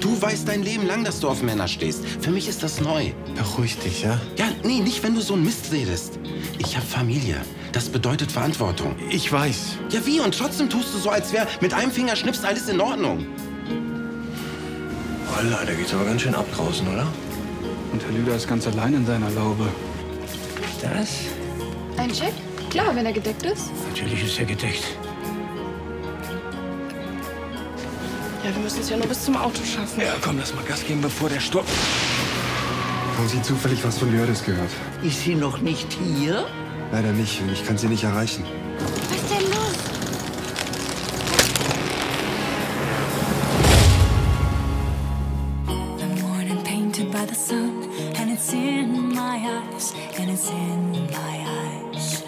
Du weißt dein Leben lang, dass du auf Männer stehst. Für mich ist das neu. Beruhig dich, ja? Ja, nee, nicht, wenn du so ein Mist redest. Ich habe Familie. Das bedeutet Verantwortung. Ich weiß. Ja, wie? Und trotzdem tust du so, als wäre mit einem Finger schnippst alles in Ordnung. Alter, da geht's aber ganz schön ab draußen, oder? Und Herr Lüder ist ganz allein in seiner Laube. Das? Ein Check? Klar, wenn er gedeckt ist. Natürlich ist er gedeckt. Ja, wir müssen es ja nur bis zum Auto schaffen. Ja, komm, lass mal Gas geben, bevor der Sturm... Haben Sie zufällig was von Jördes gehört? Ist sie noch nicht hier? Leider nicht. Ich kann sie nicht erreichen. Was ist denn los? The morning painted by the sun, and it's in my eyes, and it's in my eyes.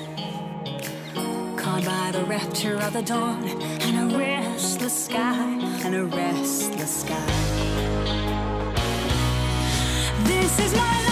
Caught by the rapture of the dawn, and a restless sky, and a restless sky. This is my life.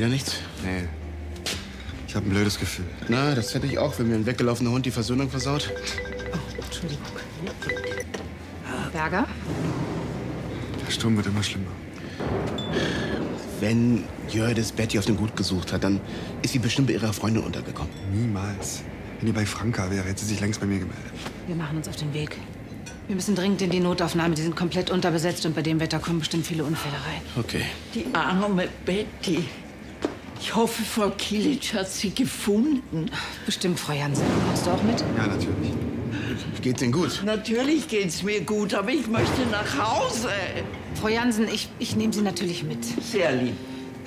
Wieder nichts? Nee. Ich habe ein blödes Gefühl. Na, das hätte ich auch, wenn mir ein weggelaufener Hund die Versöhnung versaut. Berger? Der Sturm wird immer schlimmer. Wenn Jördes Betty auf dem Gut gesucht hat, dann ist sie bestimmt bei ihrer Freundin untergekommen. Niemals. Wenn die bei Franka wäre, hätte sie sich längst bei mir gemeldet. Wir machen uns auf den Weg. Wir müssen dringend in die Notaufnahme. Die sind komplett unterbesetzt und bei dem Wetter kommen bestimmt viele Unfälle rein. Okay. Die arme Betty. Ich hoffe, Frau Kilic hat sie gefunden. Bestimmt, Frau Jansen. Kommst du auch mit? Ja, natürlich. Geht's Ihnen gut? Natürlich geht's mir gut, aber ich möchte nach Hause. Frau Jansen, ich, ich nehme Sie natürlich mit. Sehr lieb.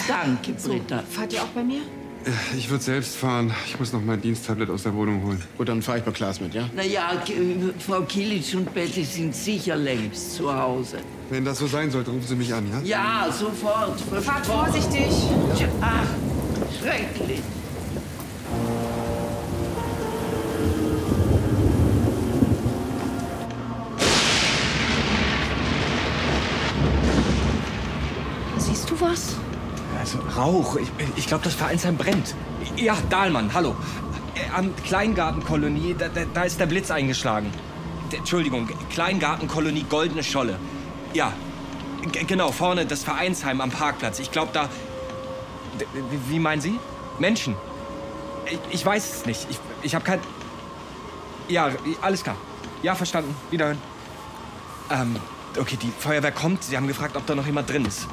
Danke, Britta. Fahrt ihr auch bei mir? Äh, Ich würde selbst fahren. Ich muss noch mein Diensttablet aus der Wohnung holen. Gut, dann fahre ich bei Klaas mit, ja? Naja, G- Frau Kilic und Betty sind sicher längst zu Hause. Wenn das so sein sollte, rufen Sie mich an, ja? Ja, sofort. Fahrt vorsichtig. Ach, schrecklich. Siehst du was? Also Rauch. Ich, ich glaube, das Vereinsheim brennt. Ja, Dahlmann, hallo. Äh, Am Kleingartenkolonie, da, da, da ist der Blitz eingeschlagen. Entschuldigung, Kleingartenkolonie Goldene Scholle. Ja, g genau, vorne das Vereinsheim am Parkplatz. Ich glaube, da... D wie, meinen Sie? Menschen? Ich, ich weiß es nicht. Ich, ich habe kein... Ja, alles klar. Ja, verstanden. Wiederhören. Ähm, okay, die Feuerwehr kommt. Sie haben gefragt, ob da noch jemand drin ist.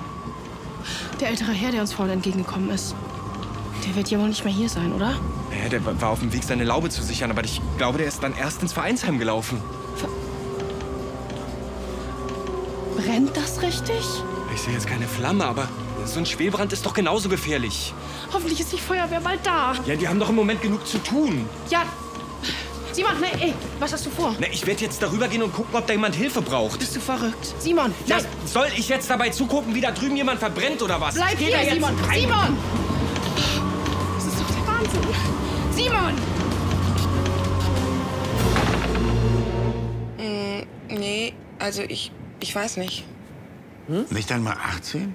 Der ältere Herr, der uns vorhin entgegengekommen ist. Der wird ja wohl nicht mehr hier sein, oder? Naja, der war auf dem Weg, seine Laube zu sichern, aber ich glaube, der ist dann erst ins Vereinsheim gelaufen. Brennt das richtig? Ich sehe jetzt keine Flamme, aber so ein Schwelbrand ist doch genauso gefährlich. Hoffentlich ist die Feuerwehr bald da. Ja, die haben doch im Moment genug zu tun. Ja. Simon, nee, ey, was hast du vor? Na, ich werde jetzt darüber gehen und gucken, ob da jemand Hilfe braucht. Bist du verrückt? Simon, Na, lass, soll ich jetzt dabei zugucken, wie da drüben jemand verbrennt oder was? bleib hier, da jetzt Simon. rein. Simon! Das ist doch der Wahnsinn. Simon! Nee, also ich, ich weiß nicht. Nicht einmal 18?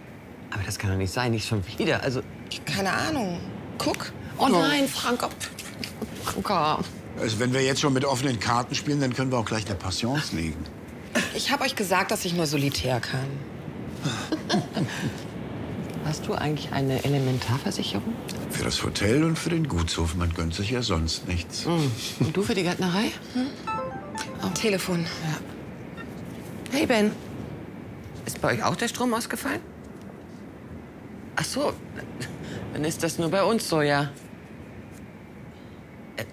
Aber das kann doch nicht sein, nicht schon wieder. Also, Keine Ahnung. Guck. Oh nein, Franka. Franka. Also wenn wir jetzt schon mit offenen Karten spielen, dann können wir auch gleich eine Passions legen. Ich habe euch gesagt, dass ich nur solitär kann. hast du eigentlich eine Elementarversicherung? Für das Hotel und für den Gutshof. Man gönnt sich ja sonst nichts. Und du für die Gärtnerei? Am Telefon. Hey, Ben. Ist bei euch auch der Strom ausgefallen? Ach so. Dann ist das nur bei uns so, ja. Äh,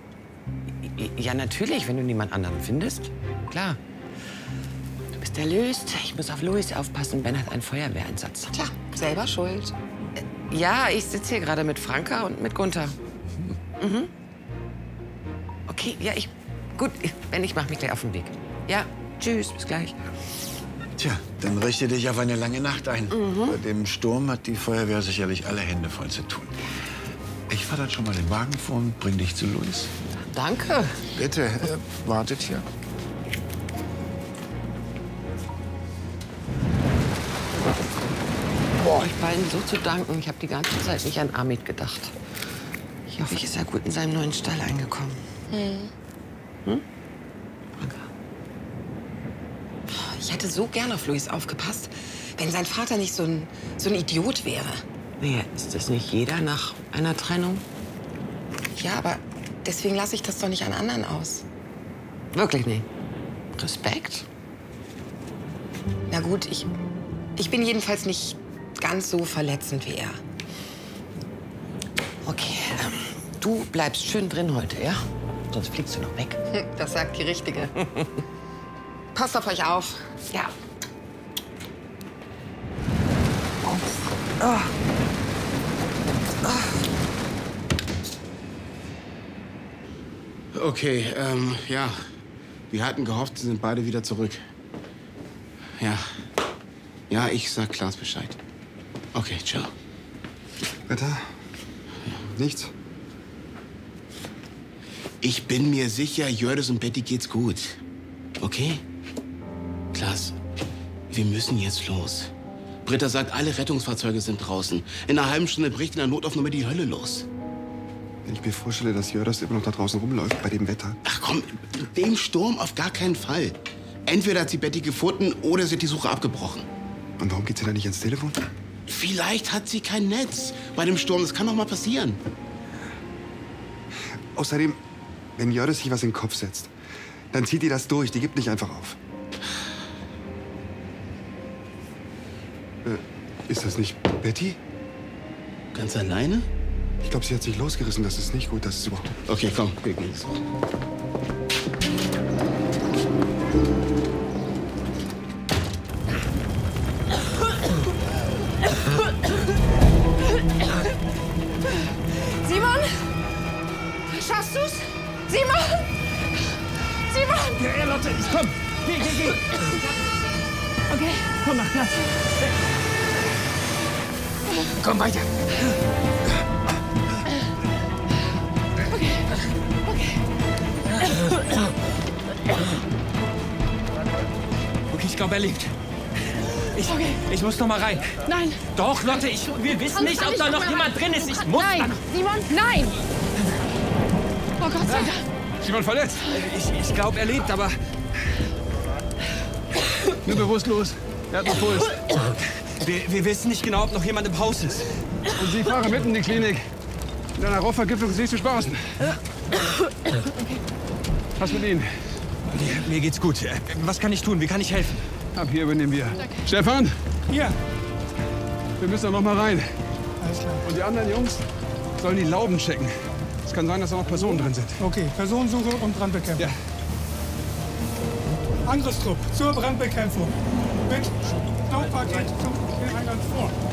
Ja, natürlich, wenn du niemand anderen findest. Klar. Du bist erlöst. Ich muss auf Louis aufpassen. Ben hat einen Feuerwehreinsatz. Tja, Selber schuld. Ja, ich sitze hier gerade mit Franka und mit Gunther. Mhm. Okay, ja, ich. Gut, wenn ich mache mich gleich auf den Weg. Ja, tschüss, bis gleich. Tja, dann richte dich auf eine lange Nacht ein. Mhm. Bei dem Sturm hat die Feuerwehr sicherlich alle Hände voll zu tun. Ich fahr dann schon mal den Wagen vor und bring dich zu Luis. Danke. Bitte, äh, wartet hier. Euch beiden so zu danken. Ich habe die ganze Zeit nicht an Amit gedacht. Ich hoffe, ich ist ja gut in seinem neuen Stall angekommen. Hm? Ich hätte so gern auf Luis aufgepasst, wenn sein Vater nicht so ein, so ein Idiot wäre. Naja, ist das nicht jeder nach einer Trennung? Ja, aber deswegen lasse ich das doch nicht an anderen aus. Wirklich nicht. Respekt? Na gut, ich, ich bin jedenfalls nicht ganz so verletzend wie er. Okay, ähm, du bleibst schön drin heute, ja? Sonst fliegst du noch weg. Das sagt die Richtige. Passt auf euch auf. Ja. Oh. Okay, ähm, ja. Wir hatten gehofft, sie sind beide wieder zurück. Ja. Ja, ich sag Klaas Bescheid. Okay, ciao. Wetter? Nichts? Ich bin mir sicher, Jördis und Betty geht's gut. Okay? Klaas, wir müssen jetzt los. Britta sagt, alle Rettungsfahrzeuge sind draußen. In einer halben Stunde bricht in der Notaufnahme die Hölle los. Wenn ich mir vorstelle, dass Jörders immer noch da draußen rumläuft bei dem Wetter. Ach komm, dem Sturm auf gar keinen Fall. Entweder hat sie Betty gefunden oder sie hat die Suche abgebrochen. Und warum geht sie da nicht ans Telefon? Vielleicht hat sie kein Netz bei dem Sturm. Das kann doch mal passieren. Außerdem, wenn Jördis sich was in den Kopf setzt, dann zieht die das durch. Die gibt nicht einfach auf. Ist das nicht Betty? Ganz alleine? Ich glaube, sie hat sich losgerissen. Das ist nicht gut. Das ist überhaupt. Okay, komm, wir gehen jetzt. Simon? Schaffst du's? Simon? Simon? Ja, ja, Lotte, ich komm. Geh, geh, geh. Okay. Komm, mach Platz. Komm weiter. Okay. Okay. Okay, ich glaube, er lebt. Ich, Okay. ich muss noch mal rein. Nein. Doch, Lotte, ich, wir wissen nicht, ob da noch jemand rein? drin ist. Ich muss Nein, Simon, nein! Oh Gott sei Dank. Ist jemand verletzt? Ich, ich glaube, er lebt, aber Nur bewusstlos. Er hat noch Puls. Wir, wir wissen nicht genau, ob noch jemand im Haus ist. Und Sie fahren mitten in die Klinik. Mit einer Rauchvergiftung ist nicht zu spaßen. Was mit Ihnen? Mir, mir geht's gut. Was kann ich tun? Wie kann ich helfen? Ab hier übernehmen wir. Stefan? Hier. Wir müssen da noch mal rein. Alles klar. Und die anderen Jungs sollen die Lauben checken. Es kann sein, dass da noch Personen drin sind. Okay, Personensuche und Brandbekämpfung. Ja. Angriffstrupp zur Brandbekämpfung. Mit Staupaket zum Four.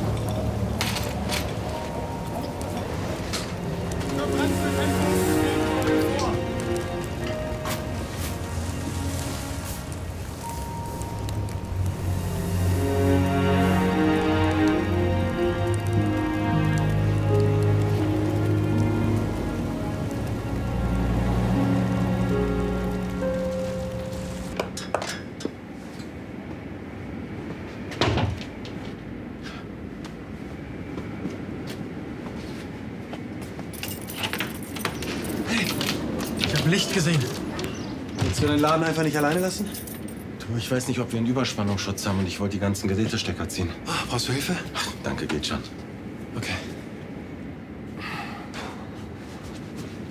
Licht gesehen. Willst du den Laden einfach nicht alleine lassen? Du, ich weiß nicht, ob wir einen Überspannungsschutz haben und ich wollte die ganzen Gerätestecker ziehen. brauchst du Hilfe? Danke, geht schon. Okay.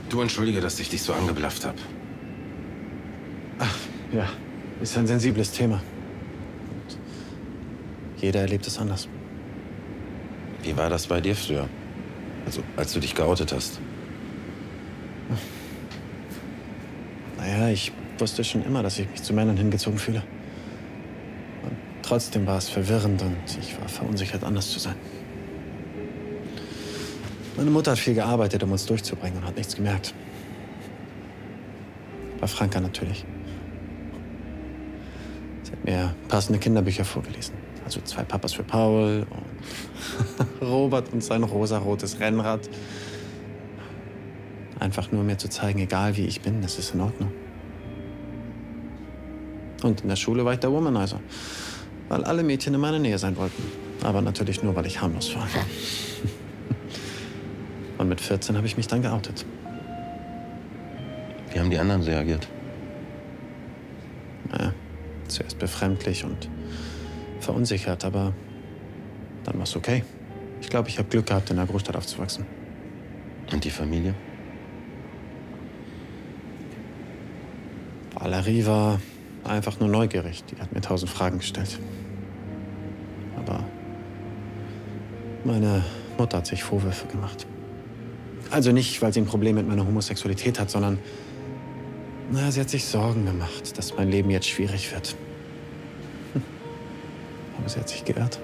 Du entschuldige, dass ich dich so angeblafft habe. Ja, ist ein sensibles Thema. Jeder erlebt es anders. Wie war das bei dir früher? Also, als du dich geoutet hast. Naja, ich wusste schon immer, dass ich mich zu Männern hingezogen fühle. Und Trotzdem war es verwirrend und ich war verunsichert, anders zu sein. Meine Mutter hat viel gearbeitet, um uns durchzubringen und hat nichts gemerkt. Bei Franka natürlich. Sie hat mir passende Kinderbücher vorgelesen. Also zwei Papas für Paul und Robert und sein rosarotes Rennrad. Einfach nur mir zu zeigen, egal wie ich bin, das ist in Ordnung. Und in der Schule war ich der Womanizer, weil alle Mädchen in meiner Nähe sein wollten. Aber natürlich nur, weil ich harmlos war. Und mit 14 habe ich mich dann geoutet. Wie haben die anderen reagiert? Naja, zuerst befremdlich und verunsichert, aber dann war es okay. Ich glaube, ich habe Glück gehabt, in einer Großstadt aufzuwachsen. Und die Familie? Valerie war einfach nur neugierig. Die hat mir tausend Fragen gestellt. Aber meine Mutter hat sich Vorwürfe gemacht. Also nicht, weil sie ein Problem mit meiner Homosexualität hat, sondern naja, sie hat sich Sorgen gemacht, dass mein Leben jetzt schwierig wird. Hm. Aber sie hat sich geirrt.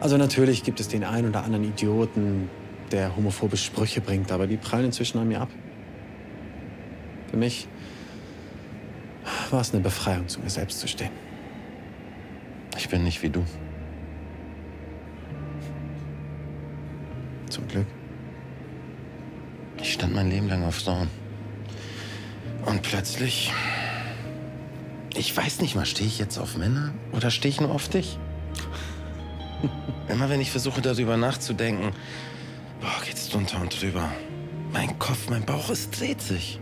Also natürlich gibt es den einen oder anderen Idioten, der homophobe Sprüche bringt, aber die prallen inzwischen an mir ab. Für mich war es eine Befreiung, zu mir selbst zu stehen. Ich bin nicht wie du. Zum Glück. Ich stand mein Leben lang auf Dorn. Und plötzlich. Ich weiß nicht mal, stehe ich jetzt auf Männer oder stehe ich nur auf dich? Immer wenn ich versuche, darüber nachzudenken, boah, geht's drunter und drüber. Mein Kopf, mein Bauch, es dreht sich.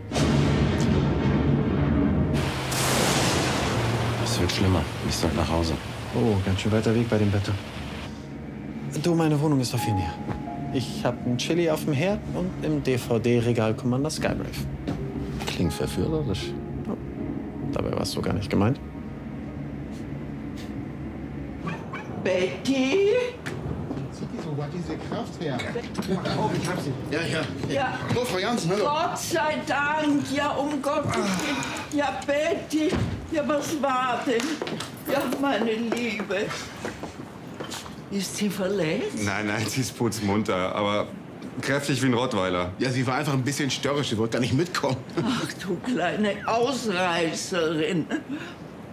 Es wird schlimmer. Ich soll nach Hause. Oh, ganz schön weiter Weg bei dem Wetter. Du, meine Wohnung ist doch viel näher. Ich habe einen Chili auf dem Herd und im DVD-Regal Commander Skybrave. Klingt verführerisch. Dabei war es so gar nicht gemeint. Betty? Wo hat diese Kraft her? Oh, ich hab sie. Ja, ja. Ja. Oh, Frau Jansen, hallo. Gott sei Dank, ja, um Gottes Willen. Ja, Betty, ja, was war denn? Ja, meine Liebe. Ist sie verletzt? Nein, nein, sie ist putzmunter, aber kräftig wie ein Rottweiler. Ja, sie war einfach ein bisschen störrisch. Sie wollte gar nicht mitkommen. Ach, du kleine Ausreißerin.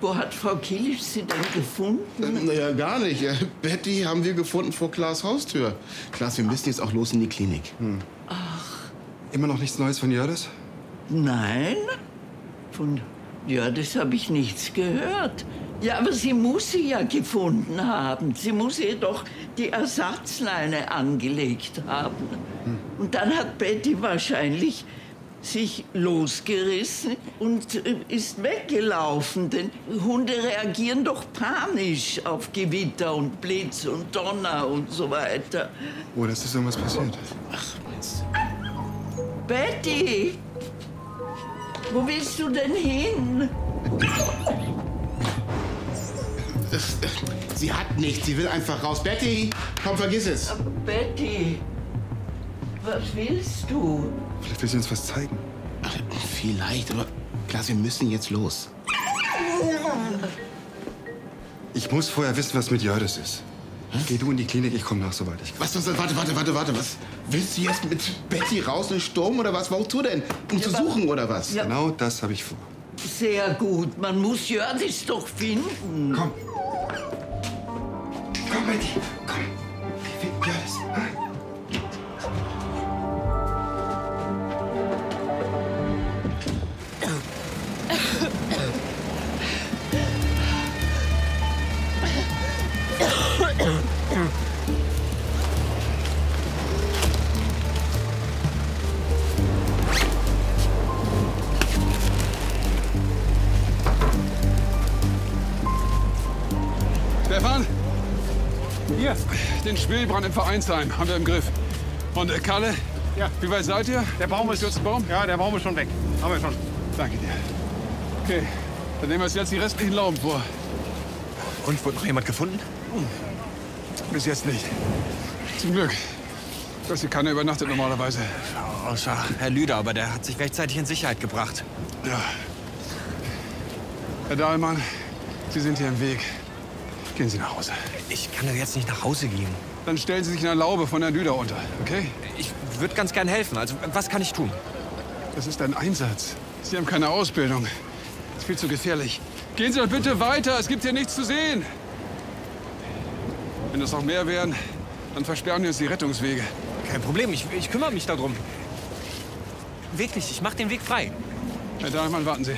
Wo hat Frau Kilisch sie denn gefunden? Naja, gar nicht. Äh, Betty haben wir gefunden vor Klaas Haustür. Klaas, wir müssen jetzt auch los in die Klinik. Ach. Immer noch nichts Neues von Jördis? Nein? Von ja, das habe ich nichts gehört. Ja, aber sie muss sie ja gefunden haben. Sie muss ihr doch die Ersatzleine angelegt haben. Und dann hat Betty wahrscheinlich sich losgerissen und äh, ist weggelaufen. Denn Hunde reagieren doch panisch auf Gewitter und Blitz und Donner und so weiter. Oh, das ist irgendwas passiert. Betty! Wo willst du denn hin? Sie hat nichts. Sie will einfach raus. Betty, komm, vergiss es. Betty, was willst du? Vielleicht will sie uns was zeigen. Ach, vielleicht, aber Klaas, wir müssen jetzt los. Ich muss vorher wissen, was mit Jördis ist. Geh du in die Klinik, ich komme nach, sobald ich kann. Was, was, warte, warte, warte, warte, was? Willst du jetzt mit Betty raus in den Sturm oder was? Wozu denn? Um zu suchen oder was? Ja. Genau das habe ich vor. Sehr gut, man muss Jördis doch finden. Komm. Komm, Betty, Schwelbrand im Vereinsheim haben wir im Griff. Und äh, Kalle? Ja. Wie weit seid ihr? Der Baum ist. Stürzt Baum? Ja, der Baum ist schon weg. Haben wir schon. Danke dir. Okay, dann nehmen wir uns jetzt die restlichen Lauben vor. Und wurde noch jemand gefunden? Bis jetzt nicht. Zum Glück. Dass hier keiner übernachtet normalerweise. Außer Herr Lüder, aber der hat sich rechtzeitig in Sicherheit gebracht. Ja. Herr Dahlmann, Sie sind hier im Weg. Gehen Sie nach Hause. Ich kann doch jetzt nicht nach Hause gehen. Dann stellen Sie sich in der Laube von der Düda unter, okay? Ich würde ganz gern helfen. Also, was kann ich tun? Das ist ein Einsatz. Sie haben keine Ausbildung. Das ist viel zu gefährlich. Gehen Sie doch bitte weiter. Es gibt hier nichts zu sehen. Wenn das noch mehr wären, dann versperren wir uns die Rettungswege. Kein Problem, ich, ich kümmere mich darum. Wirklich, ich mache den Weg frei. Herr Dahlmann, warten Sie.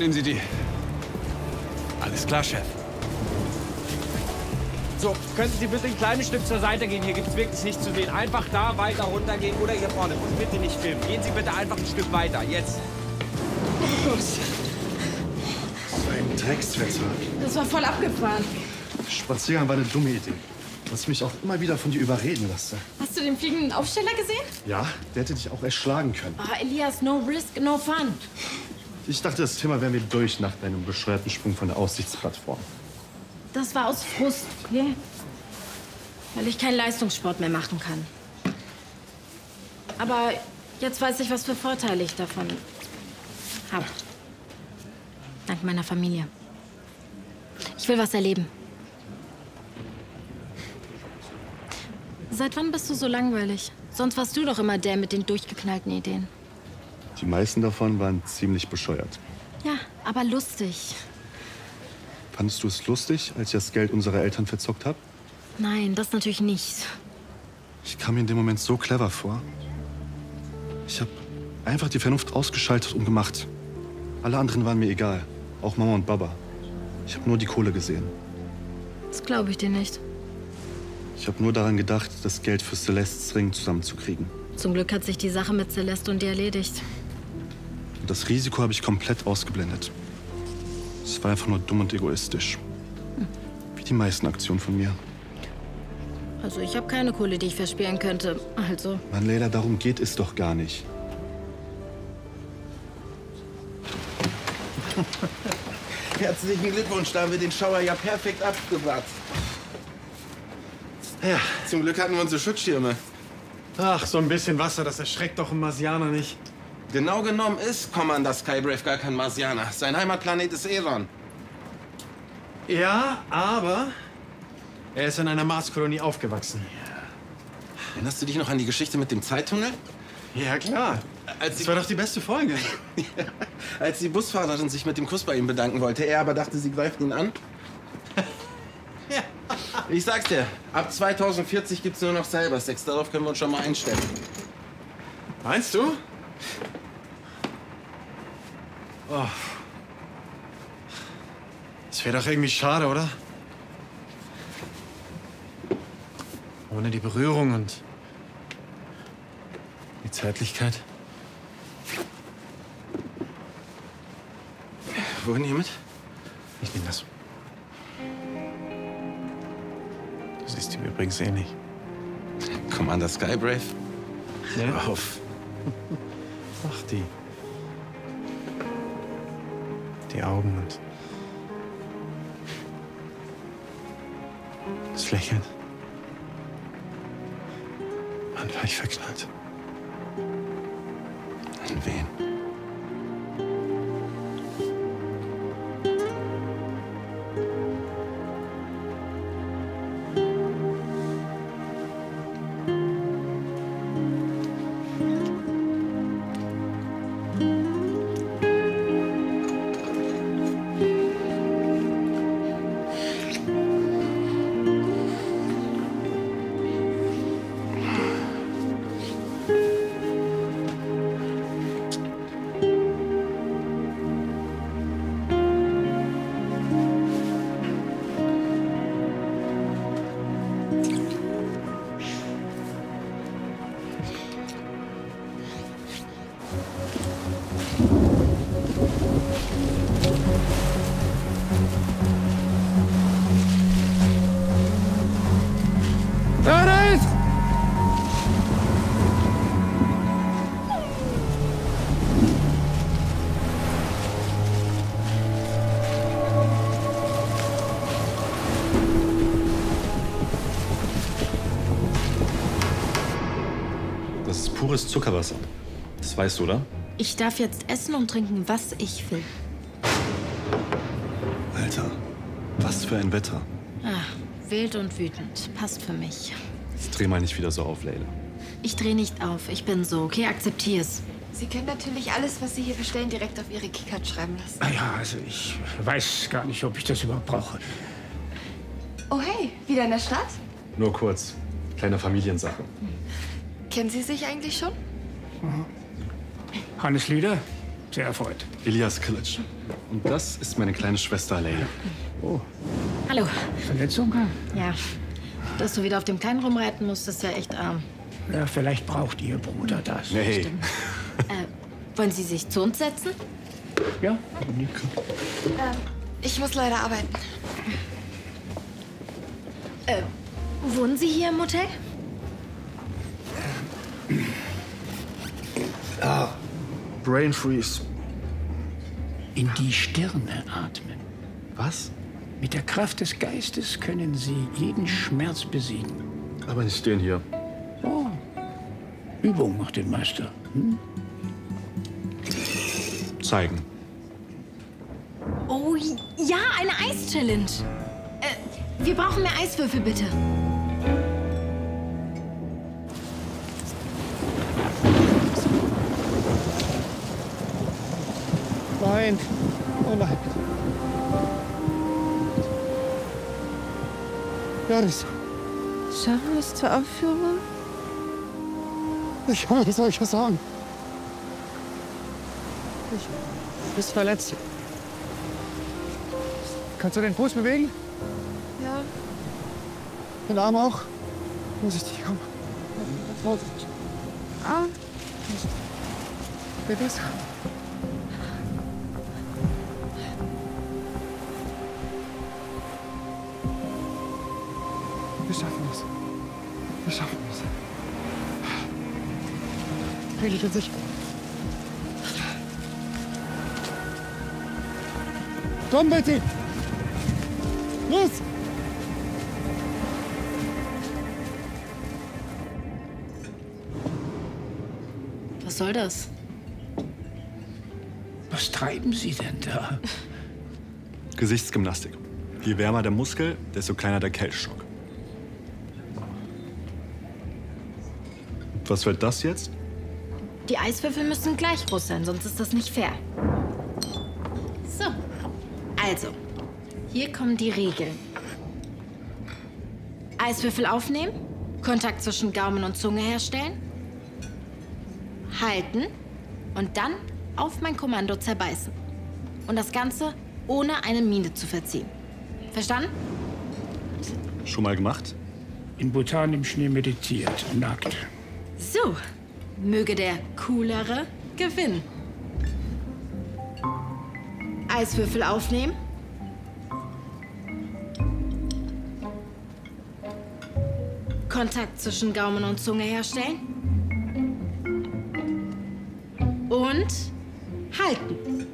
Nehmen Sie die. Alles klar, Chef. So, könnten Sie bitte ein kleines Stück zur Seite gehen? Hier gibt es wirklich nichts zu sehen. Einfach da weiter runtergehen oder hier vorne. Und bitte nicht filmen. Gehen Sie bitte einfach ein Stück weiter. Jetzt. Oh Gott. So ein Dreckswetter. Das war voll abgefahren. Spaziergang war eine dumme Idee. Was mich auch immer wieder von dir überreden lasse. Hast du den fliegenden Aufsteller gesehen? Ja, der hätte dich auch erschlagen können. Oh, Elias, no risk, no fun. Ich dachte, das Thema wären wir durch nach deinem bescheuerten Sprung von der Aussichtsplattform. Das war aus Frust, okay? Weil ich keinen Leistungssport mehr machen kann. Aber jetzt weiß ich, was für Vorteile ich davon habe. Dank meiner Familie. Ich will was erleben. Seit wann bist du so langweilig? Sonst warst du doch immer der mit den durchgeknallten Ideen. Die meisten davon waren ziemlich bescheuert. Ja, aber lustig. Fandest du es lustig, als ich das Geld unserer Eltern verzockt habe? Nein, das natürlich nicht. Ich kam mir in dem Moment so clever vor. Ich habe einfach die Vernunft ausgeschaltet und gemacht. Alle anderen waren mir egal. Auch Mama und Baba. Ich habe nur die Kohle gesehen. Das glaube ich dir nicht. Ich habe nur daran gedacht, das Geld für Celestes Ring zusammenzukriegen. Zum Glück hat sich die Sache mit Celeste und dir erledigt. Und das Risiko habe ich komplett ausgeblendet. Es war einfach nur dumm und egoistisch. Wie die meisten Aktionen von mir. Also ich habe keine Kohle, die ich verspielen könnte. Also, Mann, Leila, darum geht es doch gar nicht. Herzlichen Glückwunsch, da haben wir den Schauer ja perfekt abgewahrt. Ja, zum Glück hatten wir unsere Schutzschirme. Ach, so ein bisschen Wasser, das erschreckt doch einen Marsianer nicht. Genau genommen ist Commander Skybrave gar kein Marsianer. Sein Heimatplanet ist Eron. Ja, aber er ist in einer Marskolonie aufgewachsen. Erinnerst du dich noch an die Geschichte mit dem Zeittunnel? Ja, klar. Als Das war doch die beste Folge. Als die Busfahrerin sich mit dem Kuss bei ihm bedanken wollte, er aber dachte, sie greift ihn an. Ich sag's dir, ab 2040 gibt's nur noch Cybersex. Darauf können wir uns schon mal einstellen. Meinst du? Oh. Das wäre doch irgendwie schade, oder? Ohne die Berührung und die Zärtlichkeit. Wohin hiermit? Ich nehme das. Du siehst ihm übrigens ähnlich. Commander Skybrave? Ja. Auf. Ach, die. Die Augen und das Lächeln. Mann, war ich verknallt. In wen? Pures Zuckerwasser. Das weißt du, oder? Ich darf jetzt essen und trinken, was ich will. Alter, was für ein Wetter. Ah, wild und wütend. Passt für mich. Jetzt dreh mal nicht wieder so auf, Leila. Ich drehe nicht auf. Ich bin so. Okay, akzeptier's. Sie können natürlich alles, was Sie hier bestellen, direkt auf Ihre Keycard schreiben lassen. Ja, also ich weiß gar nicht, ob ich das überhaupt brauche. Oh hey, wieder in der Stadt? Nur kurz. Kleine Familiensache. Kennen Sie sich eigentlich schon? Hannes Lieder, sehr erfreut. Elias Kilic. Und das ist meine kleine Schwester Leila. Oh, Hallo. Verletzung? Ja. Dass du wieder auf dem Kleinen rumreiten musst, ist ja echt arm. Ja, vielleicht braucht Ihr Bruder das. Nee. Äh, wollen Sie sich zu uns setzen? Ja. Ähm, ich muss leider arbeiten. Äh, wohnen Sie hier im Hotel? Ah, Brain Freeze. In die Stirne atmen. Was? Mit der Kraft des Geistes können Sie jeden Schmerz besiegen. Aber nicht den hier. Oh. Übung macht den Meister. Hm? Zeigen. Oh, ja, eine Eis-Challenge. Äh, wir brauchen mehr Eiswürfel, bitte. Nein. Oh nein. Joris, Schaffen wir es zur Aufführung? ich was soll ich sagen? Ich, du bist verletzt. Kannst du den Fuß bewegen? Ja. Den Arm auch? Vorsichtig, komm. Vorsichtig. Ah. Geht Bin ich mir sicher. Komm, Betty! Los! Was soll das? Was treiben Sie denn da? Gesichtsgymnastik. Je wärmer der Muskel, desto kleiner der Kälteschock. Was wird das jetzt? Die Eiswürfel müssen gleich groß sein, sonst ist das nicht fair. So. Also, hier kommen die Regeln. Eiswürfel aufnehmen, Kontakt zwischen Gaumen und Zunge herstellen, halten und dann auf mein Kommando zerbeißen. Und das Ganze ohne eine Miene zu verziehen. Verstanden? Schon mal gemacht? In Bhutan im Schnee meditiert, nackt. So, möge der Coolere gewinnen. Eiswürfel aufnehmen. Kontakt zwischen Gaumen und Zunge herstellen. Und halten.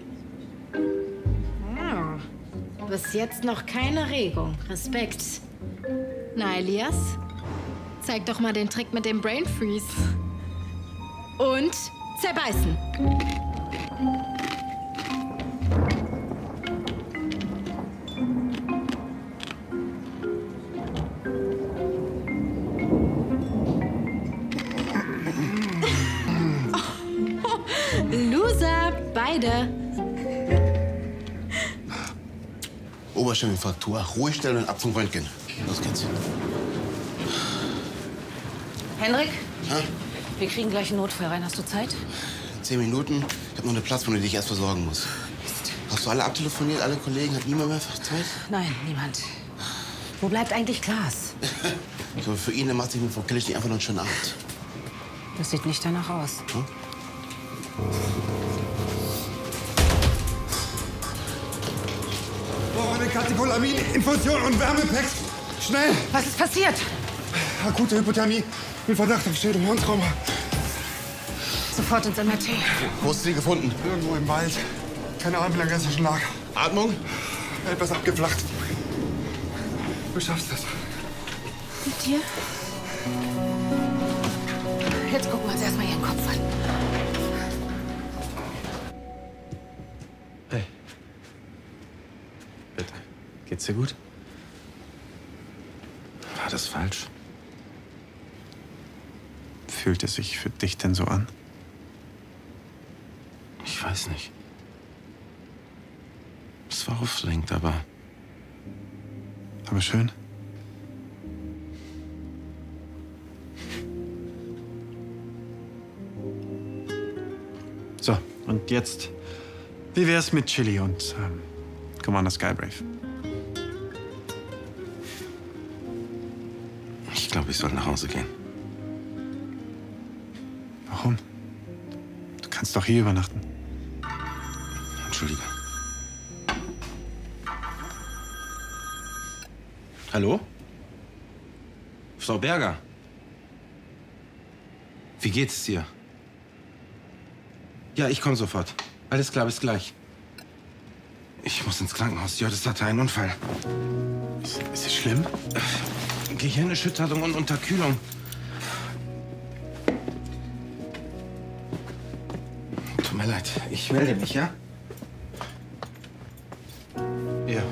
Ah, bis jetzt noch keine Regung. Respekt. Na, Elias, zeig doch mal den Trick mit dem Brain Freeze. Und zerbeißen. Loser, beide. Oberschenkelfraktur. Ruhig stellen und ab zum Röntgen. Los geht's. Henrik, Ja? Wir kriegen gleich einen Notfall rein. Hast du Zeit? Zehn Minuten. Ich habe noch eine Platzwunde, die ich erst versorgen muss. Hast du alle abtelefoniert, alle Kollegen? Hat niemand mehr Zeit? Nein, niemand. Wo bleibt eigentlich Klaas? Ich glaube, für ihn macht sich mit Frau Kellich nicht einfach nur einen schönen Abend. Das sieht nicht danach aus. Brauche eine Katecholamin-Infusion und Wärmepacks. Schnell! Was ist passiert? Akute Hypothermie. Mit Verdacht auf Schädelhirntrauma. Sofort ins MRT. Wo hast du die gefunden? Irgendwo im Wald. Keine Ahnung, wie lange es schon lag. Atmung? Etwas abgeflacht. Du schaffst das. Mit dir? Jetzt gucken wir uns erstmal ihren Kopf an. Hey. Bitte. Geht's dir gut? War das falsch? Fühlt es sich für dich denn so an? Ich weiß nicht. Es war aufregend, aber Aber schön. So, und jetzt, wie wär's mit Chili und ähm, Commander Skybrave? ich glaube, ich soll nach Hause gehen. Kannst doch hier übernachten. Entschuldige. Hallo? Frau Berger? Wie geht's dir? Ja, ich komme sofort. Alles klar, bis gleich. Ich muss ins Krankenhaus. Jördes hatte einen Unfall. Ist, ist es schlimm? Gehirnerschütterung und Unterkühlung. Mir leid. Ich melde mich, ja? Ja.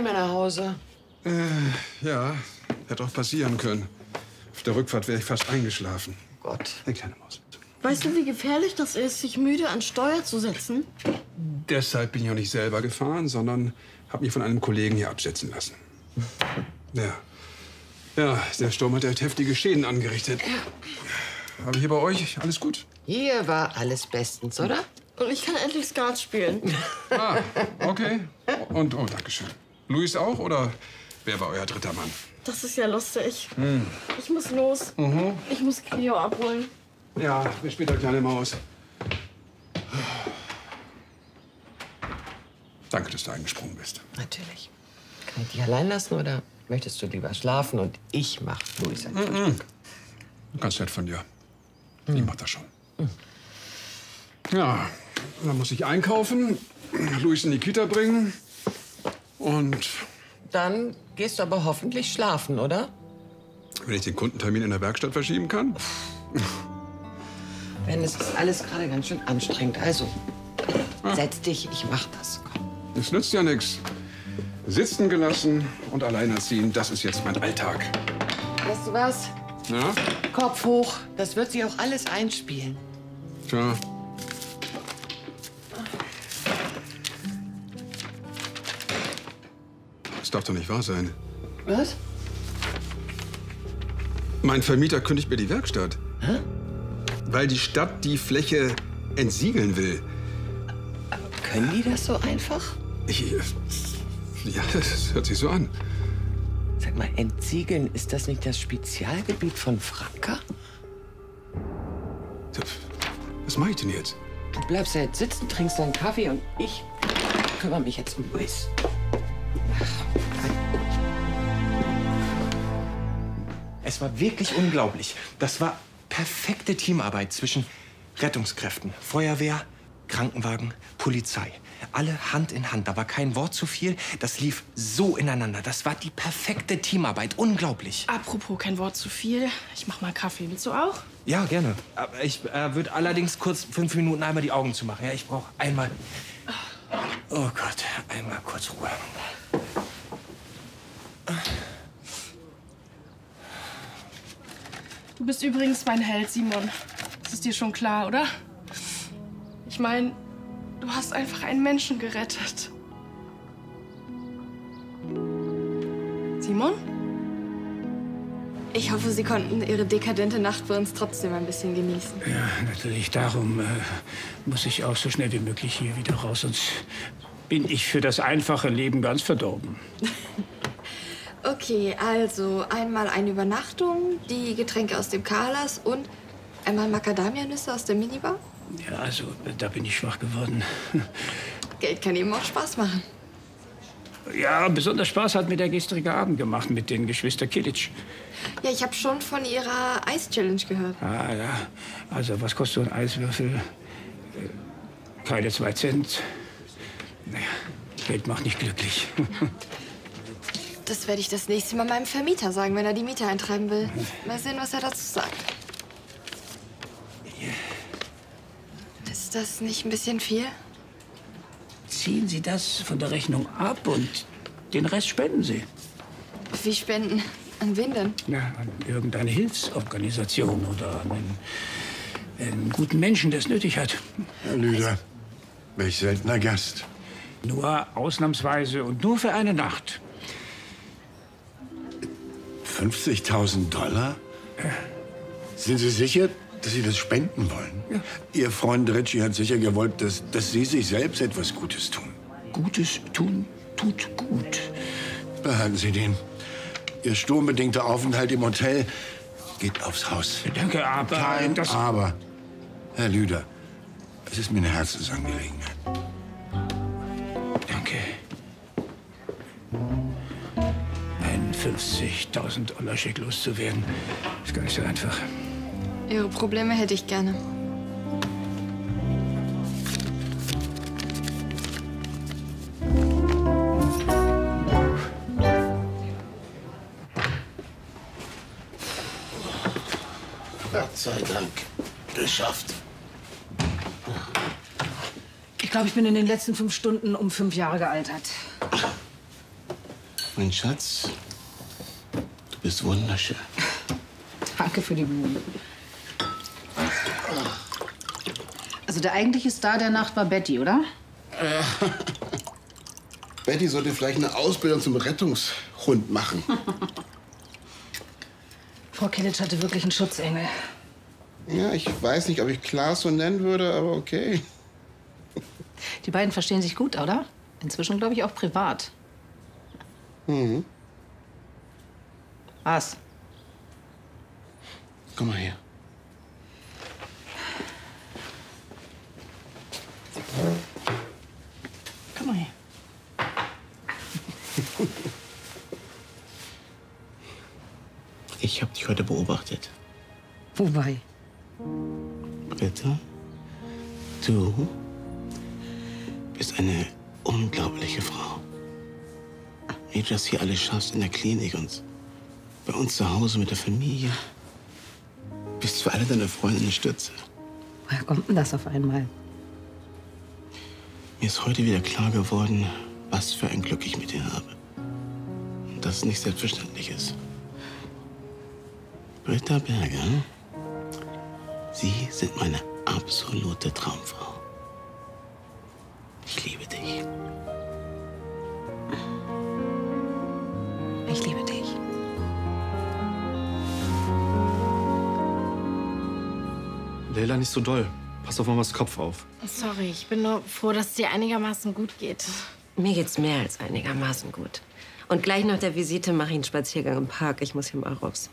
Mehr nach Hause. äh, ja, hätte auch passieren können. Auf der Rückfahrt wäre ich fast eingeschlafen. Gott. Eine kleine Maus. Weißt du, wie gefährlich das ist, sich müde an Steuer zu setzen? Deshalb bin ich auch nicht selber gefahren, sondern habe mich von einem Kollegen hier absetzen lassen. Ja. Ja, der Sturm hat echt heftige Schäden angerichtet. Aber hier bei euch alles gut? Hier war alles bestens, oder? Und ich kann endlich Skat spielen. Ah, okay. Und, oh, Dankeschön. Luis auch oder wer war euer dritter Mann? Das ist ja lustig. Hm. Ich muss los. Mhm. Ich muss Cleo abholen. Ja, bis später, kleine Maus. Danke, dass du eingesprungen bist. Natürlich. Kann ich dich allein lassen oder möchtest du lieber schlafen und ich mach Luis ein Mhm. Ganz nett von dir. Ich mach das schon. Ja, dann muss ich einkaufen, Luis in die Kita bringen und Dann gehst du aber hoffentlich schlafen, oder? wenn ich den Kundentermin in der Werkstatt verschieben kann. Ben, es ist alles gerade ganz schön anstrengend. Also, setz dich, ich mach das. Es nützt ja nichts. Sitzen gelassen und alleinerziehen, das ist jetzt mein Alltag. Weißt du was? Ja? Kopf hoch. Das wird sich auch alles einspielen. Tja. Darf doch nicht wahr sein. Was? Mein Vermieter kündigt mir die Werkstatt. Hä? Weil die Stadt die Fläche entsiegeln will. Können die das so einfach? Ich, äh, ja, das hört sich so an. Sag mal, Entsiegeln, ist das nicht das Spezialgebiet von Franka? Was mache ich denn jetzt? Du bleibst ja jetzt sitzen, trinkst deinen Kaffee und ich kümmere mich jetzt um Luis. Es war wirklich unglaublich. Das war perfekte Teamarbeit zwischen Rettungskräften, Feuerwehr, Krankenwagen, Polizei. Alle Hand in Hand. Da war kein Wort zu viel. Das lief so ineinander. Das war die perfekte Teamarbeit. Unglaublich. Apropos kein Wort zu viel. Ich mach mal Kaffee. Willst du auch? Ja, gerne. Aber ich äh, würde allerdings kurz fünf Minuten einmal die Augen zumachen. Ja, ich brauche einmal. Oh Gott, einmal kurz Ruhe. Du bist übrigens mein Held, Simon. Das ist dir schon klar, oder? Ich meine, du hast einfach einen Menschen gerettet. Simon? Ich hoffe, Sie konnten Ihre dekadente Nacht bei uns trotzdem ein bisschen genießen. Ja, natürlich. Darum äh, muss ich auch so schnell wie möglich hier wieder raus. Sonst bin ich für das einfache Leben ganz verdorben. Okay, also einmal eine Übernachtung, die Getränke aus dem Carlas und einmal Macadamianüsse aus der Minibar. Ja, also, da bin ich schwach geworden. Geld kann eben auch Spaß machen. Ja, besonders Spaß hat mir der gestrige Abend gemacht mit den Geschwister Kilic. Ja, ich habe schon von ihrer Eis-Challenge gehört. Ah, ja. Also, was kostet so ein Eiswürfel? Äh, Keine zwei Cent. Naja, Geld macht nicht glücklich. Das werde ich das nächste Mal meinem Vermieter sagen, wenn er die Miete eintreiben will. Mal sehen, was er dazu sagt. Ist das nicht ein bisschen viel? Ziehen Sie das von der Rechnung ab und den Rest spenden Sie. Wie spenden? An wen denn? Ja, an irgendeine Hilfsorganisation oder an einen, einen guten Menschen, der es nötig hat. Herr Lüder, welch seltener Gast. Nur ausnahmsweise und nur für eine Nacht. 50.000 Dollar? Sind Sie sicher, dass Sie das spenden wollen? Ja. Ihr Freund Richie hat sicher gewollt, dass, dass Sie sich selbst etwas Gutes tun. Gutes tun tut gut. Behalten Sie den. Ihr sturmbedingter Aufenthalt im Hotel geht aufs Haus. Danke, aber Kein das... Aber. Herr Lüder, es ist mir eine Herzensangelegenheit. 50.000 Dollar Scheck loszuwerden, ist gar nicht so einfach. Ihre Probleme hätte ich gerne. Gott sei Dank. Geschafft. Ich glaube, ich bin in den letzten fünf Stunden um fünf Jahre gealtert. Mein Schatz, bist wunderschön. Danke für die Blumen. Also der eigentliche Star der Nacht war Betty, oder? Äh, Betty sollte vielleicht eine Ausbildung zum Rettungshund machen. Frau Killitsch hatte wirklich einen Schutzengel. Ja, ich weiß nicht, ob ich Klaas so nennen würde, aber okay. Die beiden verstehen sich gut, oder? Inzwischen, glaube ich, auch privat. Mhm. Was? Komm mal her. Komm mal her. Ich habe dich heute beobachtet. Wobei? Britta, du bist eine unglaubliche Frau. Wie du das hier alles schaffst in der Klinik und bei uns zu Hause mit der Familie. Bist für alle deine Freunde eine Stütze. Woher kommt denn das auf einmal? Mir ist heute wieder klar geworden, was für ein Glück ich mit dir habe. Und dass es nicht selbstverständlich ist. Britta Berger, Sie sind meine absolute Traumfrau. Ich liebe dich. Ich liebe Leila, nicht so doll. Pass auf Mamas Kopf auf. Sorry, ich bin nur froh, dass es dir einigermaßen gut geht. Mir geht's mehr als einigermaßen gut. Und gleich nach der Visite mache ich einen Spaziergang im Park. Ich muss hier mal raus.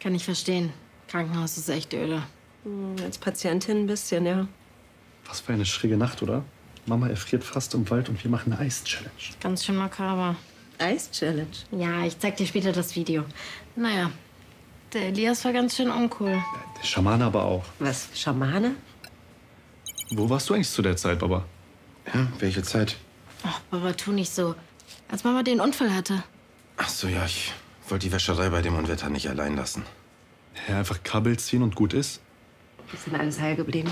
Kann ich verstehen. Krankenhaus ist echt öde. Hm, Als Patientin ein bisschen, ja. Was für eine schräge Nacht, oder? Mama erfriert fast im Wald und wir machen eine Eis-Challenge. Ganz schön makaber. Eis-Challenge? Ja, ich zeig dir später das Video. Naja, der Elias war ganz schön uncool. Der Schamane aber auch. Was, Schamane? Wo warst du eigentlich zu der Zeit, Baba? Ja, welche Zeit? Ach, Baba, tu nicht so. Als Mama den Unfall hatte. Ach so, ja, ich wollte die Wäscherei bei dem Unwetter nicht allein lassen. Ja, einfach Kabel ziehen und gut ist. Ist denn alles heil geblieben?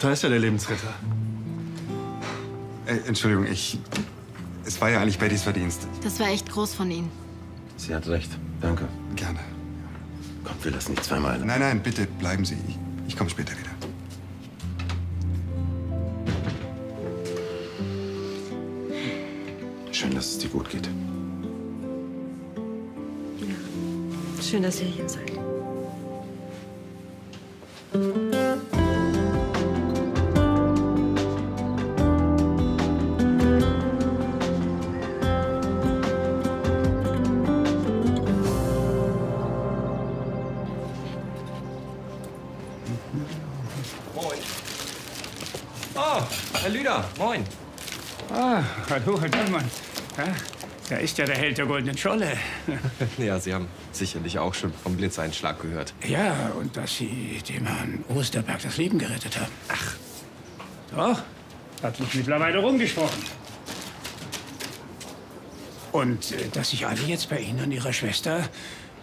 Da ist ja der Lebensretter. Äh, Entschuldigung, ich. Es war ja eigentlich Bettys Verdienst. Das war echt groß von Ihnen. Sie hat recht. Danke. Gerne. Komm, wir lassen nicht zweimal. Nein, nein, bitte bleiben Sie. Ich, ich komme später wieder. Schön, dass es dir gut geht. Schön, dass ihr hier seid. Hallo, Herr Dallmann. Ja, da ist ja der Held der goldenen Scholle. Ja, Sie haben sicherlich auch schon vom Blitzeinschlag gehört. Ja, und dass Sie dem Herrn Osterberg das Leben gerettet haben. Ach. Doch, hat sich mittlerweile rumgesprochen. Und äh, dass sich alle jetzt bei Ihnen und Ihrer Schwester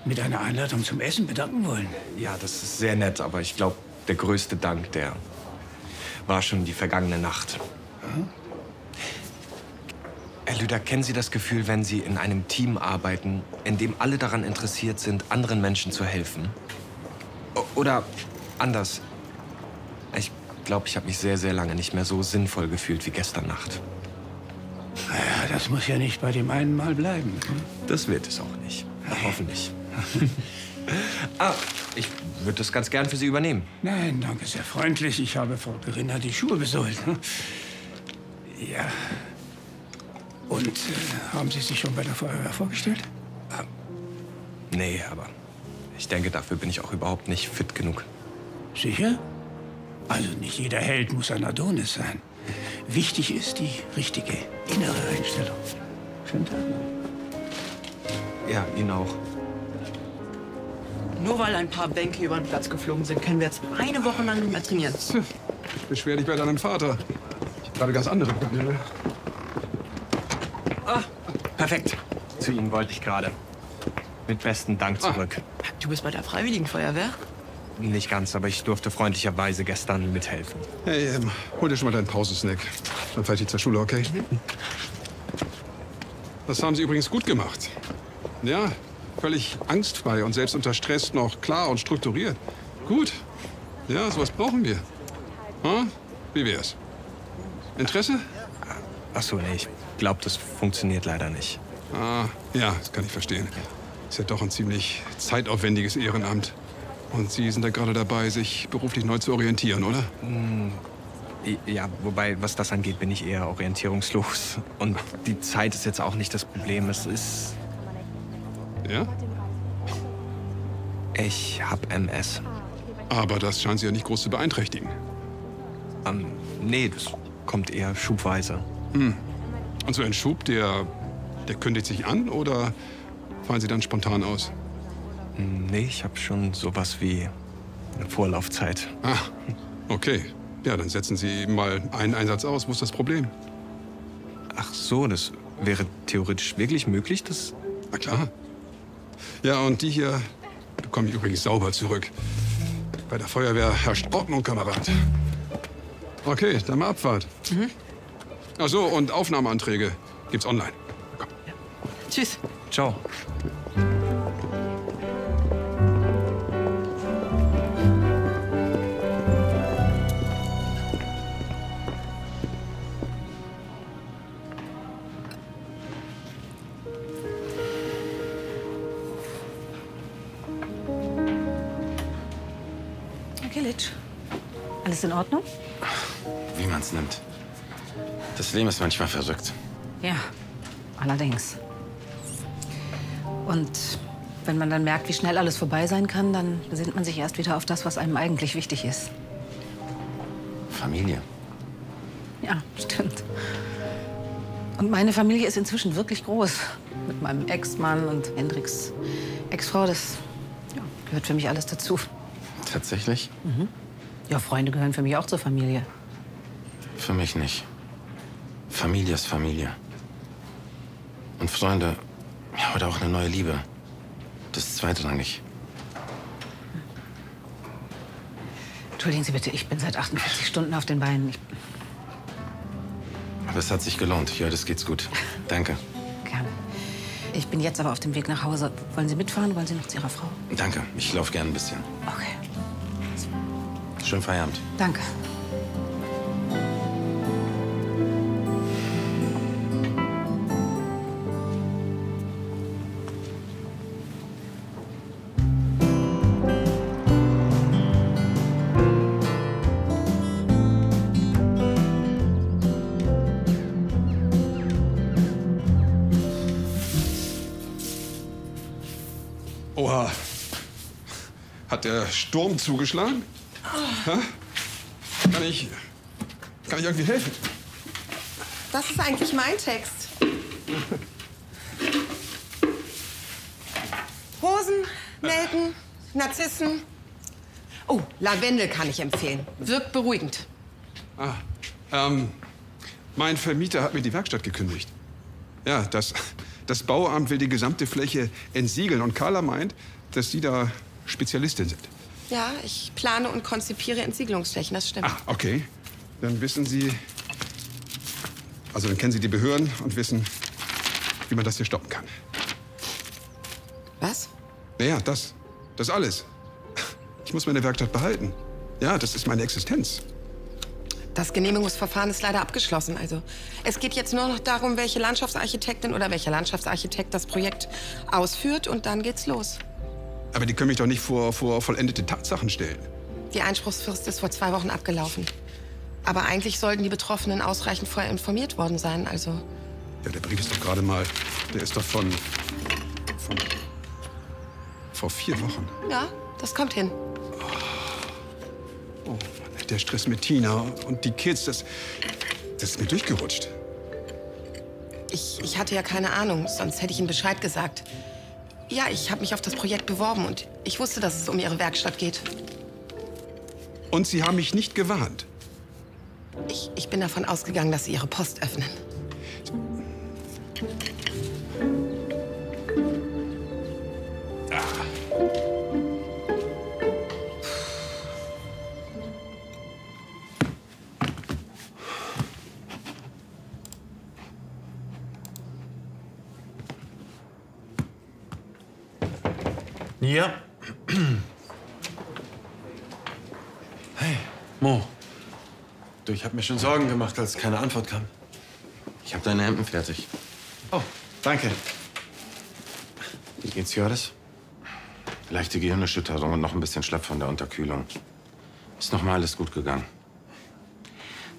mit einer Einladung zum Essen bedanken wollen. Ja, das ist sehr nett, aber ich glaube, der größte Dank, der war schon die vergangene Nacht. Herr Lüder, kennen Sie das Gefühl, wenn Sie in einem Team arbeiten, in dem alle daran interessiert sind, anderen Menschen zu helfen? Oder anders. Ich glaube, ich habe mich sehr, sehr lange nicht mehr so sinnvoll gefühlt wie gestern Nacht. Ja, das muss ja nicht bei dem einen Mal bleiben. hm? Das wird es auch nicht. Hoffentlich. ah, ich würde das ganz gern für Sie übernehmen. Nein, danke, sehr freundlich. Ich habe Frau Corinna die Schuhe besohlt. hm? Ja. Und äh, haben Sie sich schon bei der Feuerwehr vorgestellt? Nee, aber ich denke, dafür bin ich auch überhaupt nicht fit genug. Sicher? Also nicht jeder Held muss ein Adonis sein. Wichtig ist die richtige innere Einstellung. Schönen Tag noch. Ja, Ihnen auch. Nur weil ein paar Bänke über den Platz geflogen sind, können wir jetzt eine Woche lang nicht mehr trainieren. Beschwer dich bei deinem Vater. Ich habe gerade ganz andere Probleme. Ah, perfekt. Zu Ihnen wollte ich gerade. Mit besten Dank zurück. Du bist bei der Freiwilligen Feuerwehr? Nicht ganz, aber ich durfte freundlicherweise gestern mithelfen. Hey, ähm, hol dir schon mal deinen Pausensnack. Dann fahre ich zur Schule, okay? Das haben Sie übrigens gut gemacht. Ja, völlig angstfrei und selbst unter Stress noch klar und strukturiert. Gut. Ja, sowas brauchen wir. Hm? Wie wär's? Interesse? Ach so, nee, ich glaube, das funktioniert leider nicht. Ah, ja, das kann ich verstehen. Ist ja doch ein ziemlich zeitaufwendiges Ehrenamt. Und Sie sind da gerade dabei, sich beruflich neu zu orientieren, oder? Hm, Ja, wobei, was das angeht, bin ich eher orientierungslos. Und die Zeit ist jetzt auch nicht das Problem. Es ist. Ja? Ich hab MS. Aber das scheint Sie ja nicht groß zu beeinträchtigen. Ähm, nee, das kommt eher schubweise. Hm. Und so ein Schub, der, der kündigt sich an oder fallen Sie dann spontan aus? Nee, ich habe schon sowas wie eine Vorlaufzeit. Ah, okay. Ja, dann setzen Sie mal einen Einsatz aus. Wo ist das Problem? Ach so, das wäre theoretisch wirklich möglich, das. Na klar. Ja, und die hier bekomme ich übrigens sauber zurück. Bei der Feuerwehr herrscht Ordnung, Kamerad. Okay, dann mal Abfahrt. Ach so, und Aufnahmeanträge gibt's online. Tschüss. Ciao. Herr Kilic, alles in Ordnung? Wie man's nimmt. Das Leben ist manchmal verrückt. Ja, allerdings. Und wenn man dann merkt, wie schnell alles vorbei sein kann, dann besinnt man sich erst wieder auf das, was einem eigentlich wichtig ist. Familie. Ja, stimmt. Und meine Familie ist inzwischen wirklich groß. Mit meinem Ex-Mann und Hendricks Ex-Frau, das ja, gehört für mich alles dazu. Tatsächlich? Mhm. Ja, Freunde gehören für mich auch zur Familie. Für mich nicht. Familie ist Familie. Und Freunde, ja, oder auch eine neue Liebe. Das ist zweitrangig. Entschuldigen Sie bitte, ich bin seit 48 Stunden auf den Beinen. Ich, Aber es hat sich gelohnt. Ja, das geht's gut. Danke. gerne. Ich bin jetzt aber auf dem Weg nach Hause. Wollen Sie mitfahren? Wollen Sie noch zu Ihrer Frau? Danke. Ich laufe gern ein bisschen. Okay. Schönen Feierabend. Danke. Der Sturm zugeschlagen? Hä? Kann ich. Kann ich irgendwie helfen? Das ist eigentlich mein Text. Rosen, Nelken, Narzissen. Oh, Lavendel kann ich empfehlen. Wirkt beruhigend. Ah, ähm, mein Vermieter hat mir die Werkstatt gekündigt. Ja, das, das Bauamt will die gesamte Fläche entsiegeln und Carla meint, dass Sie da Spezialistin sind. Ja, ich plane und konzipiere Entsiegelungsflächen, das stimmt. Ah, okay. Dann wissen Sie, also dann kennen Sie die Behörden und wissen, wie man das hier stoppen kann. Was? Naja, das, das alles. Ich muss meine Werkstatt behalten. Ja, das ist meine Existenz. Das Genehmigungsverfahren ist leider abgeschlossen. Also es geht jetzt nur noch darum, welche Landschaftsarchitektin oder welcher Landschaftsarchitekt das Projekt ausführt und dann geht's los. Aber die können mich doch nicht vor, vor vollendete Tatsachen stellen. Die Einspruchsfrist ist vor zwei Wochen abgelaufen. Aber eigentlich sollten die Betroffenen ausreichend vorher informiert worden sein. Also Ja, der Brief ist doch gerade mal, der ist doch von, von vor vier Wochen. ja, das kommt hin. Oh Mann, der Stress mit Tina und die Kids, das, das ist mir durchgerutscht. Ich, ich hatte ja keine Ahnung, sonst hätte ich Ihnen Bescheid gesagt. Ja, ich habe mich auf das Projekt beworben und ich wusste, dass es um Ihre Werkstatt geht. Und Sie haben mich nicht gewarnt. Ich, ich bin davon ausgegangen, dass Sie Ihre Post öffnen. Ich habe mir schon Sorgen gemacht, als keine Antwort kam. Ich habe deine Hemden fertig. Oh, danke. Wie geht's Joris? Leichte Gehirnerschütterung und noch ein bisschen schlapp von der Unterkühlung. Ist noch mal alles gut gegangen.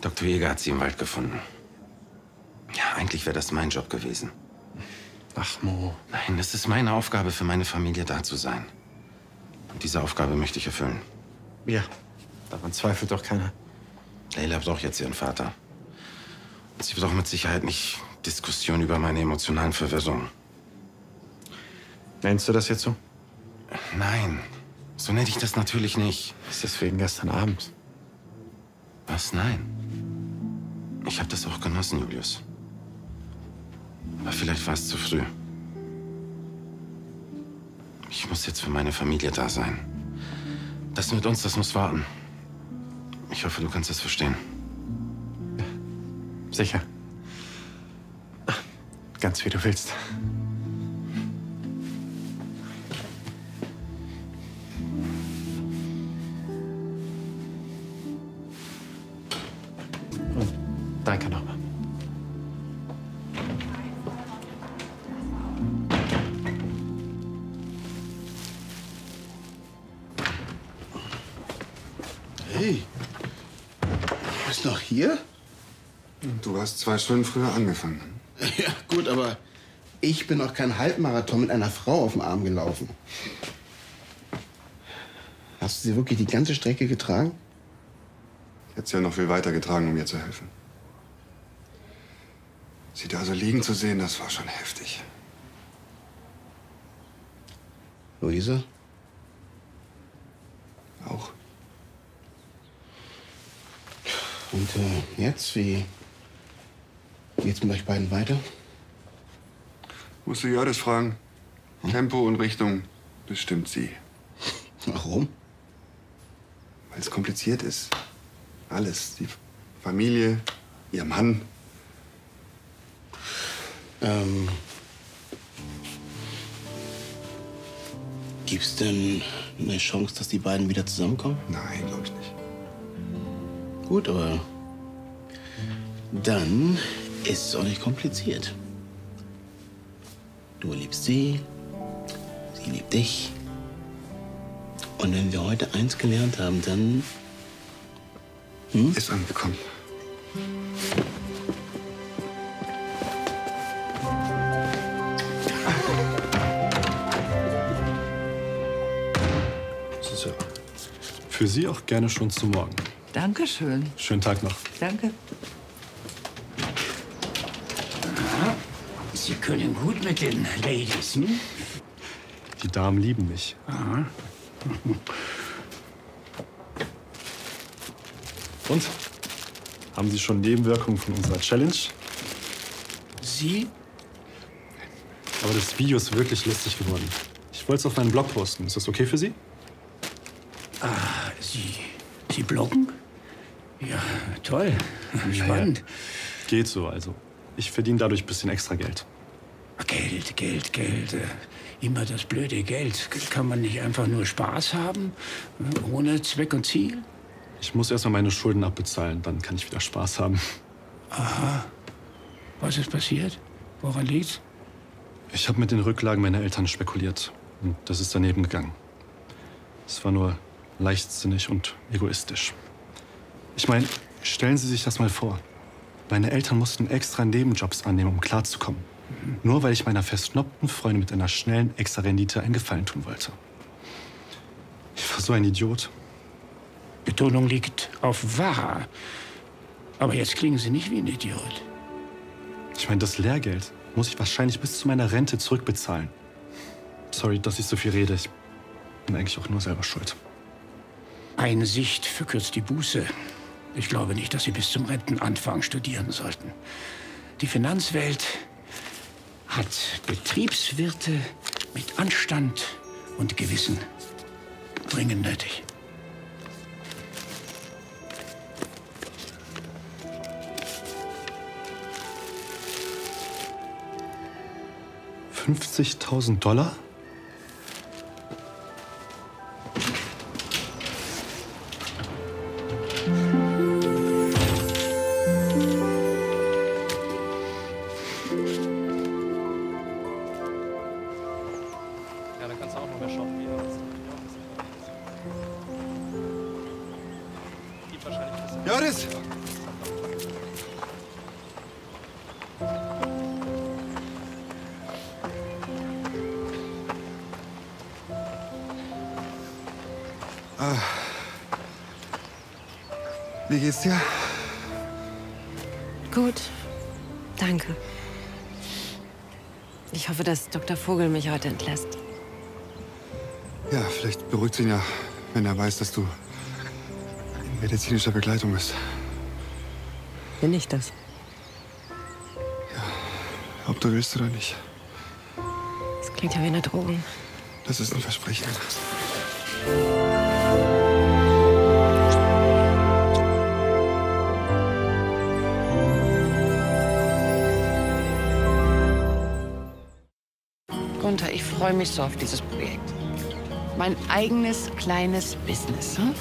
Dr. Jäger hat sie im Wald gefunden. Ja, eigentlich wäre das mein Job gewesen. Ach, Mo. Nein, es ist meine Aufgabe, für meine Familie da zu sein. Und diese Aufgabe möchte ich erfüllen. Ja, daran zweifelt doch keiner. Leila braucht jetzt ihren Vater. Und sie braucht mit Sicherheit nicht Diskussion über meine emotionalen Verwirrungen. Nennst du das jetzt so? Nein, so nenne ich das natürlich nicht. Ist das wegen gestern Abend? Was? Nein. Ich habe das auch genossen, Julius. Aber vielleicht war es zu früh. Ich muss jetzt für meine Familie da sein. Das mit uns, das muss warten. Ich hoffe, du kannst das verstehen. Sicher. Ganz wie du willst. Zwei Stunden früher angefangen. Ja, gut, aber ich bin auch kein Halbmarathon mit einer Frau auf dem Arm gelaufen. Hast du sie wirklich die ganze Strecke getragen? Ich hätte sie ja noch viel weiter getragen, um mir zu helfen. Sie da so liegen zu sehen, das war schon heftig. Luise? Auch. Und äh, jetzt, wie geht's mit euch beiden weiter? Musst du Jördis fragen. Tempo und Richtung bestimmt sie. Warum? Weil es kompliziert ist. Alles. Die Familie, ihr Mann. Ähm, gibt's denn eine Chance, dass die beiden wieder zusammenkommen? Nein, glaube ich nicht. Gut, aber dann ist auch nicht kompliziert. Du liebst sie, sie liebt dich. Und wenn wir heute eins gelernt haben, dann. Hm? Ist angekommen. Für Sie auch gerne schon zu morgen. Dankeschön. Schönen Tag noch. Danke. Sie können gut mit den Ladies, hm? Die Damen lieben mich. Aha. Und? Haben Sie schon Nebenwirkungen von unserer Challenge? Sie? Aber das Video ist wirklich lustig geworden. Ich wollte es auf meinen Blog posten. Ist das okay für Sie? Ah, Sie, Sie bloggen? Ja, toll. Spannend. Naja, geht so, also. Ich verdiene dadurch ein bisschen extra Geld. Geld, Geld, Geld. äh, Immer das blöde Geld. Kann man nicht einfach nur Spaß haben? äh, Ohne Zweck und Ziel? Ich muss erstmal meine Schulden abbezahlen, dann kann ich wieder Spaß haben. Aha. Was ist passiert? Woran liegt's? Ich habe mit den Rücklagen meiner Eltern spekuliert. Und das ist daneben gegangen. Es war nur leichtsinnig und egoistisch. Ich meine, stellen Sie sich das mal vor. Meine Eltern mussten extra Nebenjobs annehmen, um klarzukommen. Nur weil ich meiner versnobten Freundin mit einer schnellen Extra-Rendite einen Gefallen tun wollte. Ich war so ein Idiot. Betonung liegt auf wahr. Aber jetzt klingen Sie nicht wie ein Idiot. Ich meine, das Lehrgeld muss ich wahrscheinlich bis zu meiner Rente zurückbezahlen. Sorry, dass ich so viel rede. Ich bin eigentlich auch nur selber schuld. Einsicht verkürzt die Buße. Ich glaube nicht, dass Sie bis zum Rentenanfang studieren sollten. Die Finanzwelt hat Betriebswirte mit Anstand und Gewissen dringend nötig. Fünfzigtausend Dollar? Ah. Wie geht's dir? Gut. Danke. Ich hoffe, dass Dr. Vogel mich heute entlässt. Ja, vielleicht beruhigt ihn ja, wenn er weiß, dass du in medizinischer Begleitung bist. Bin ich das? Ob du willst oder nicht. Das klingt ja wie eine Drohung. Das ist ein Versprechen. Freue mich so auf dieses Projekt. Mein eigenes kleines Business. Hm?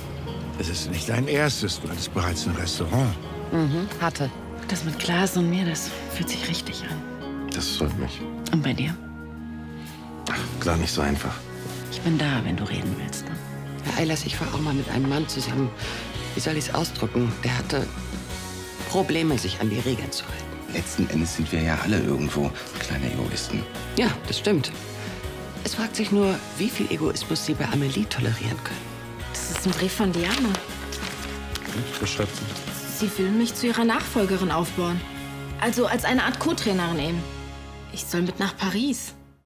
Es ist nicht dein erstes, du hattest bereits ein Restaurant. Mhm, hatte. Das mit Glas und mir, das fühlt sich richtig an. Das freut mich. Und bei dir? Klar, nicht so einfach. Ich bin da, wenn du reden willst. Ne? Herr Eilers, ich war auch mal mit einem Mann zusammen. Wie soll ich es ausdrücken? Der hatte Probleme, sich an die Regeln zu halten. Letzten Endes sind wir ja alle irgendwo kleine Egoisten. Ja, das stimmt. Es fragt sich nur, wie viel Egoismus Sie bei Amelie tolerieren können. Das ist ein Brief von Diana. Was schreibt sie? Sie will mich zu ihrer Nachfolgerin aufbauen. Also als eine Art Co-Trainerin eben. Ich soll mit nach Paris.